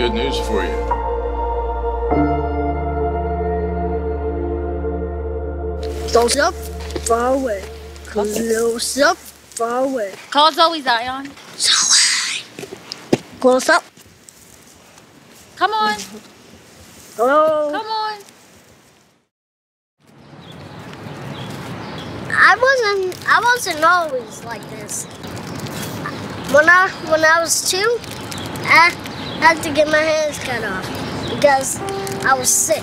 some good news for you. Close up, far away. Close up, far away. Call Zoe, Zion. Zoe. Close up. Come on. Hello. Come on. I wasn't. I wasn't always like this. When I when I was two, I had to get my hands cut off because I was sick.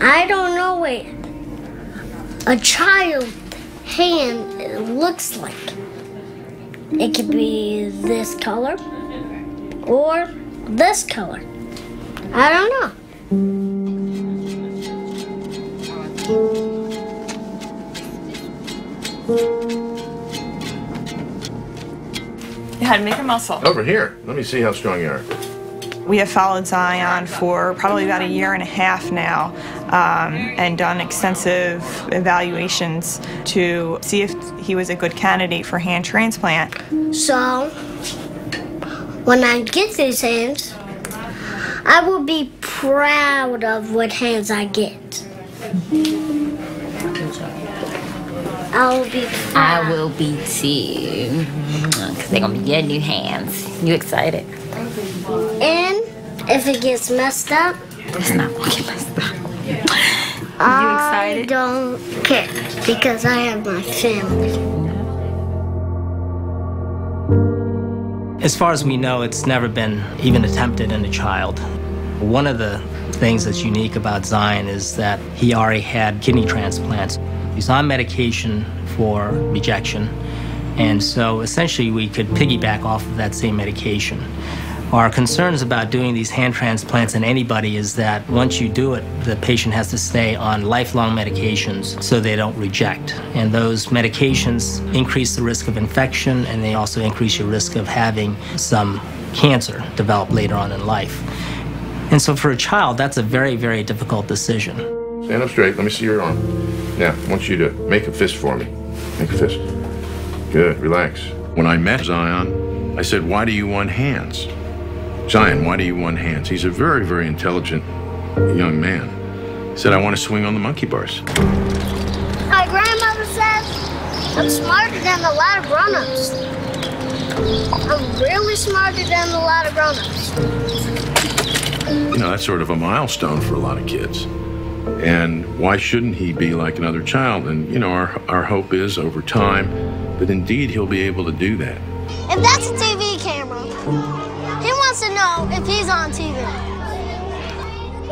I don't know what a child hand looks like. It could be this color or this color. I don't know. You had to make a muscle. Over here. Let me see how strong you are. We have followed Zion for probably about a year and a half now um, and done extensive evaluations to see if he was a good candidate for hand transplant. So, when I get these hands, I will be proud of what hands I get. I will be proud. I will be too. Mm, because they're going to be your new hands. You excited? And if it gets messed up, It's not going to get messed up. I excited? I don't care because I have my family. As far as we know, it's never been even attempted in a child. One of the things that's unique about Zion is that he already had kidney transplants. He's on medication for rejection, and so essentially we could piggyback off of that same medication. Our concerns about doing these hand transplants in anybody is that once you do it, the patient has to stay on lifelong medications so they don't reject. And those medications increase the risk of infection and they also increase your risk of having some cancer develop later on in life. And so for a child, that's a very, very difficult decision. Stand up straight. Let me see your arm. Now, I want you to make a fist for me. Make a fist. Good. Relax. When I met Zion, I said, Why do you want hands? Zion, why do you want hands? He's a very, very intelligent young man. He said, I want to swing on the monkey bars. My grandmother says I'm smarter than a lot of grown-ups. I'm really smarter than a lot of grown-ups. You know, that's sort of a milestone for a lot of kids. And why shouldn't he be like another child? And, you know, our, our hope is over time that indeed he'll be able to do that. If that's a TV camera, he wants to know if he's on TV.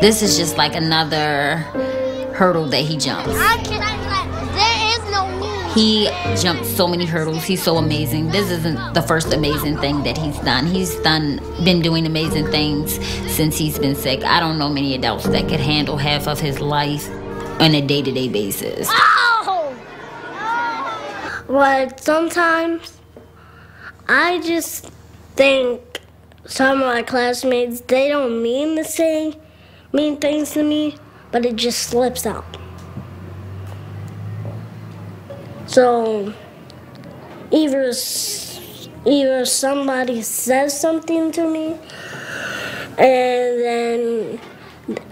This is just like another hurdle that he jumps. He jumped so many hurdles. He's so amazing. This isn't the first amazing thing that he's done. He's done been doing amazing things since he's been sick. I don't know many adults that could handle half of his life on a day-to-day basis. Oh! But sometimes I just think some of my classmates they don't mean to say mean things to me, but it just slips out. So either either somebody says something to me, and then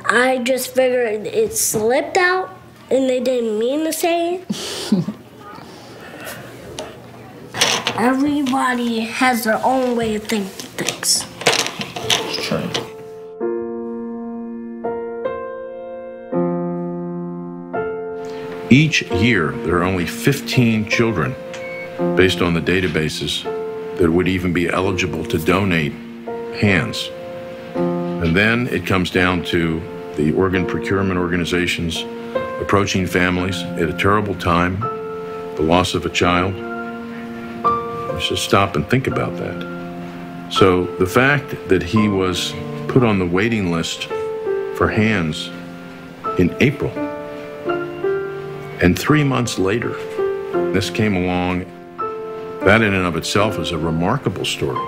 I just figured it slipped out, and they didn't mean to say it. Everybody has their own way of thinking things. Each year, there are only 15 children, based on the databases, that would even be eligible to donate hands. And then it comes down to the organ procurement organizations approaching families at a terrible time, the loss of a child. Let's just stop and think about that. So the fact that he was put on the waiting list for hands in April, and three months later, this came along. That in and of itself is a remarkable story.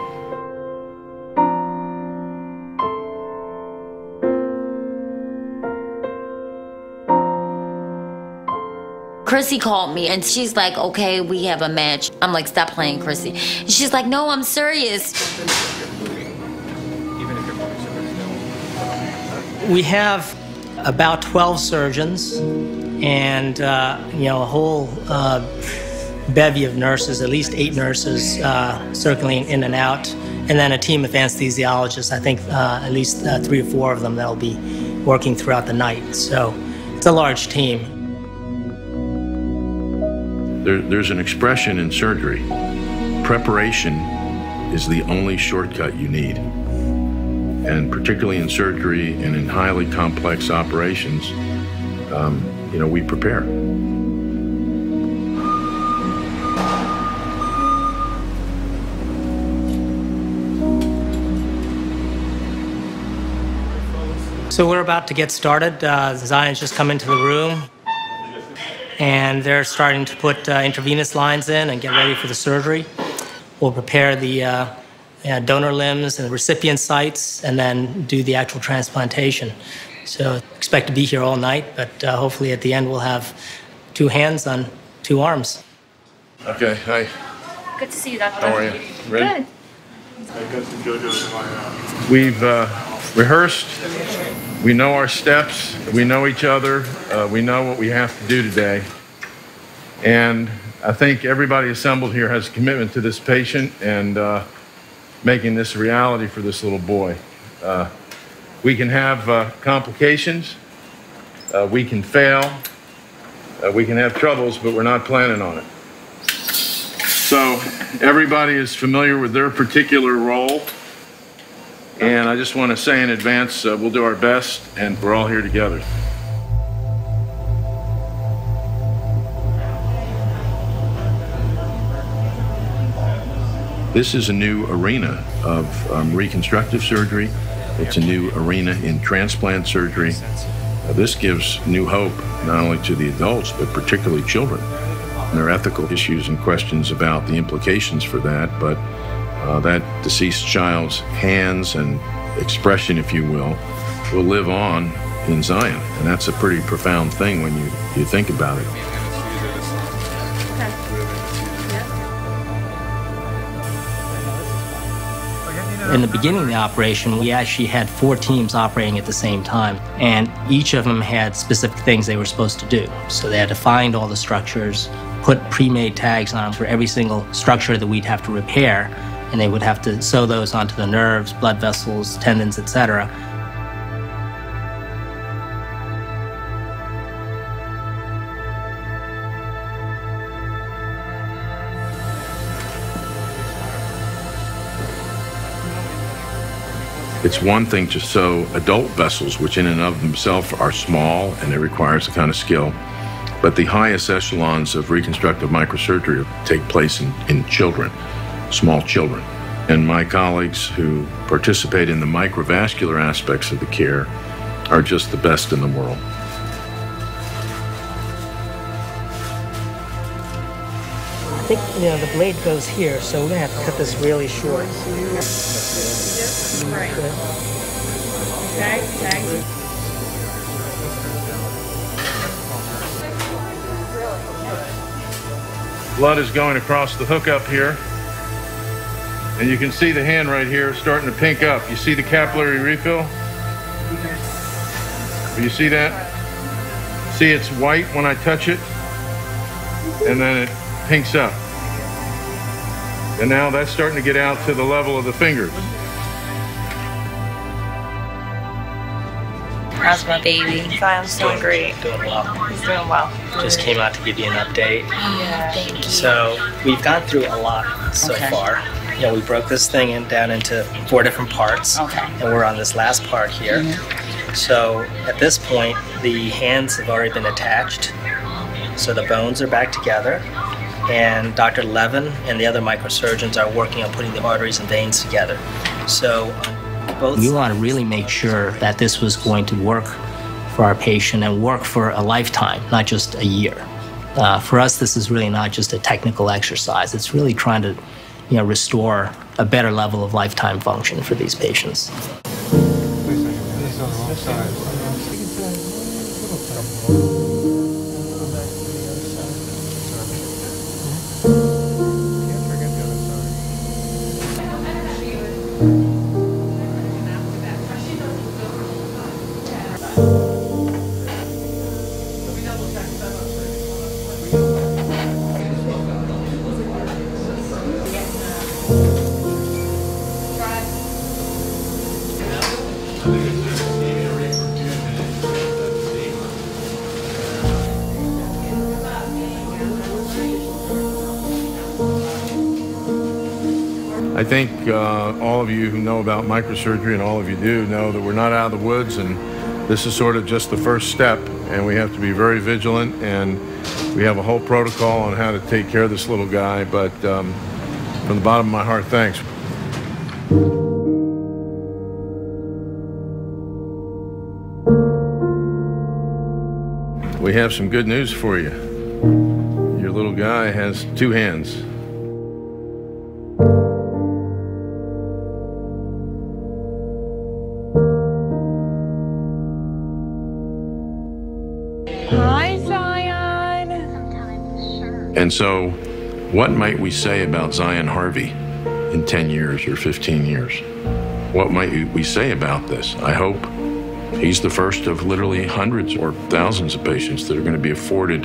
Chrissy called me and she's like, okay, we have a match. I'm like, stop playing, Chrissy. And she's like, no, I'm serious. We have about 12 surgeons and, uh, you know, a whole uh, bevy of nurses, at least eight nurses uh, circling in and out, and then a team of anesthesiologists, I think uh, at least uh, three or four of them that'll be working throughout the night. So it's a large team. There, there's an expression in surgery preparation is the only shortcut you need. And particularly in surgery and in highly complex operations, um, you know, we prepare. So we're about to get started. Uh, Zion's just come into the room and they're starting to put uh, intravenous lines in and get ready for the surgery. We'll prepare the uh, donor limbs and the recipient sites and then do the actual transplantation. So expect to be here all night, but uh, hopefully at the end we'll have two hands on two arms. Okay, hi. Good to see you, Doctor. How are you? Ready? Good. We've uh, rehearsed. We know our steps. We know each other. Uh, we know what we have to do today. And I think everybody assembled here has a commitment to this patient and uh, making this a reality for this little boy. We can have uh, complications. Uh, we can fail. Uh, we can have troubles, but we're not planning on it. So everybody is familiar with their particular role. And I just want to say in advance, uh, we'll do our best, and we're all here together. This is a new arena of um, reconstructive surgery. It's a new arena in transplant surgery. Uh, this gives new hope not only to the adults, but particularly children. And there are ethical issues and questions about the implications for that, but uh, that deceased child's hands and expression, if you will, will live on in Zion. And that's a pretty profound thing when you, you think about it. In the beginning of the operation, we actually had four teams operating at the same time, and each of them had specific things they were supposed to do. So they had to find all the structures, put pre-made tags on for every single structure that we'd have to repair, and they would have to sew those onto the nerves, blood vessels, tendons, etc. It's one thing to sew adult vessels, which in and of themselves are small and it requires a kind of skill. But the highest echelons of reconstructive microsurgery take place in, in children, small children. And my colleagues who participate in the microvascular aspects of the care are just the best in the world. Think you know the blade goes here, so we're gonna have to cut this really short. Blood is going across the hook up here. And you can see the hand right here starting to pink up. You see the capillary refill? You see that? See it's white when I touch it? And then it pinks up. And now that's starting to get out to the level of the fingers. How's my baby? Zion's doing great. Doing well. He's doing well. Just came out to give you an update. Yeah, thank you. So we've gone through a lot so Okay. far. You know, we broke this thing in, down into four different parts. Okay. And we're on this last part here. Mm-hmm. So at this point, the hands have already been attached. So the bones are back together. And Dr. Levin and the other microsurgeons are working on putting the arteries and veins together. So both. We want to really make sure that this was going to work for our patient and work for a lifetime, not just a year. Uh, for us, this is really not just a technical exercise. It's really trying to, you know, restore a better level of lifetime function for these patients. I think uh, all of you who know about microsurgery and all of you do know that we're not out of the woods and this is sort of just the first step and we have to be very vigilant and we have a whole protocol on how to take care of this little guy but um, from the bottom of my heart thanks. We have some good news for you. Your little guy has two hands And so, what might we say about Zion Harvey in 10 years or 15 years? What might we say about this? I hope he's the first of literally hundreds or thousands of patients that are going to be afforded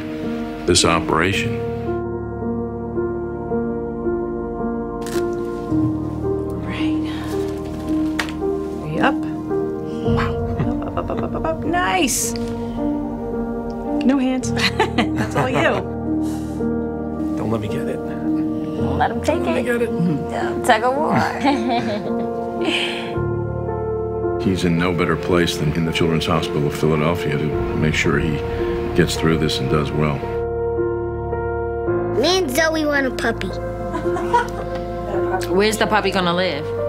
this operation. Right. Up, up. Nice. No hands. That's all let me get it. Let him take it. Get it. Tug of war. He's in no better place than in the Children's Hospital of Philadelphia to make sure he gets through this and does well. Me and Zoe want a puppy. Where's the puppy gonna live?